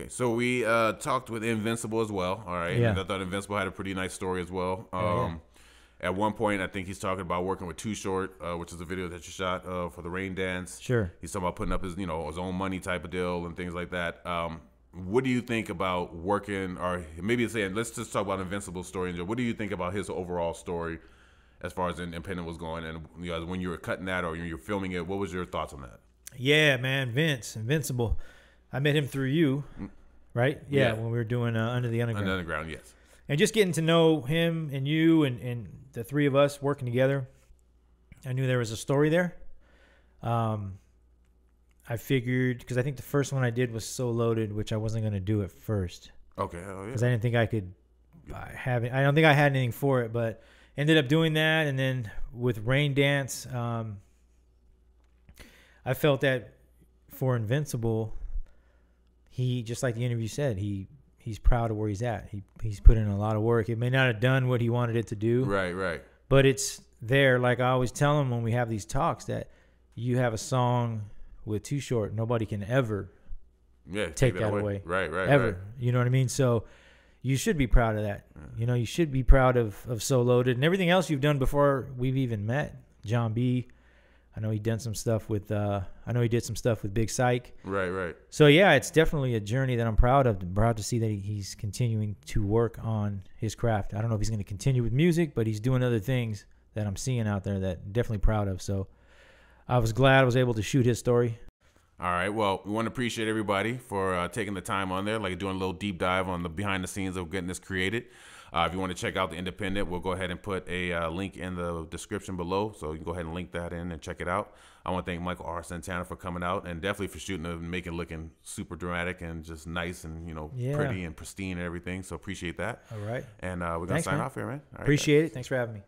Okay, so we uh, talked with Invinceable as well. All right, Yeah. and I thought Invinceable had a pretty nice story as well. Um, yeah. At one point, I think he's talking about working with Too Short, uh, which is a video that you shot uh, for the Rain Dance. Sure. He's talking about putting up his, you know, his own money type of deal and things like that. Um, what do you think about working, or maybe saying, let's just talk about Invinceable's story. and What do you think about his overall story as far as Independent was going, and you know, when you were cutting that or you were filming it? What was your thoughts on that? Yeah, man, Vince, Invinceable. I met him through you, right? Yeah, Yeah. when we were doing uh, Under the Underground. Underground, yes. and just getting to know him and you and, and the three of us working together, I knew there was a story there. Um, I figured because I think the first one I did was so loaded, which I wasn't going to do at first Okay. Oh, yeah. because I didn't think I could uh, have it. I don't think I had anything for it, but ended up doing that. And then with Rain Dance, um, I felt that for Invinceable, he just like the interview said, he he's proud of where he's at. He he's put in a lot of work. It may not have done what he wanted it to do, Right, right. but it's there. Like I always tell him when we have these talks that you have a song with Too Short, nobody can ever Yeah, Take that away. Right, right, ever. right. You know what I mean? So you should be proud of that. You know, you should be proud of of So Loaded and everything else you've done before we've even met. John B. I know he done some stuff with. uh I know he did some stuff with Big Psych. Right, right. So yeah, it's definitely a journey that I'm proud of. Proud to see that he, he's continuing to work on his craft. I don't know if he's going to continue with music, but he's doing other things that I'm seeing out there that definitely proud of. So I was glad I was able to shoot his story. All right. Well, we want to appreciate everybody for uh, taking the time on there, like doing a little deep dive on the behind the scenes of getting this created. Uh, if you want to check out the Independent, we'll go ahead and put a uh, link in the description below, so you can go ahead and link that in and check it out. I want to thank Michael R. Santana for coming out and definitely for shooting it and making it looking super dramatic and just nice and you know Yeah. pretty and pristine and everything. So appreciate that. All right. And uh, we're gonna Thanks, sign man. off here, man. All right, Appreciate it. Thanks for having me.